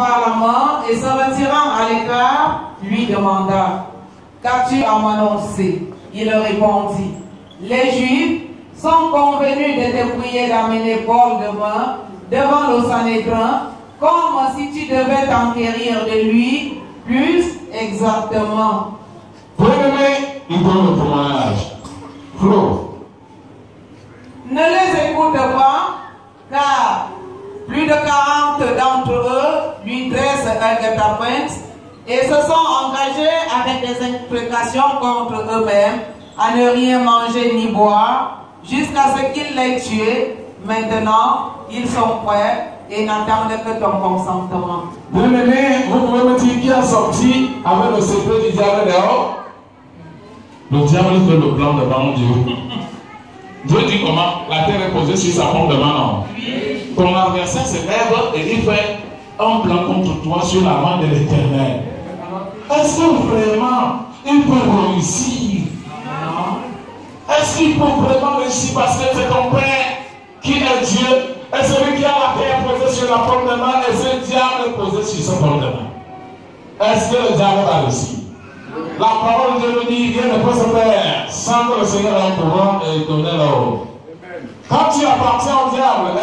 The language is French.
par la main et se retirant à l'écart, lui demanda, Qu'as-tu à m'annoncer? Il répondit, Les Juifs sont convenus de te prier d'amener Paul demain devant le Sanhédrin, comme si tu devais t'enquérir de lui plus exactement. Il donne le témoignage. Flo, Ne les écoute pas, car plus de 40 d'entre eux lui guet-apens et se sont engagés avec des implications contre eux-mêmes à ne rien manger ni boire jusqu'à ce qu'ils l'aient tué. Maintenant, ils sont prêts et n'attendent que ton consentement. bien-aimé, vous pouvez me dire qui a sorti avec le secret du diable dehors? Le diable fait le plan devant Dieu. Dieu dit comment? La terre est posée sur sa forme de main, non Ton adversaire se lève et il fait un plan contre toi sur la main de l'éternel. Est-ce que vraiment il peut réussir? Est-ce qu'il peut vraiment réussir? Parce que c'est ton Père qui est Dieu. Et celui qui a la terre posée sur la forme de main et ce diable posé sur sa forme de main. Est-ce que le diable va réussir? La parole de Dieu dit rien ne peut se faire. Sans que le Seigneur ait un pouvoir et donner l'ordre. Quand tu appartiens au diable,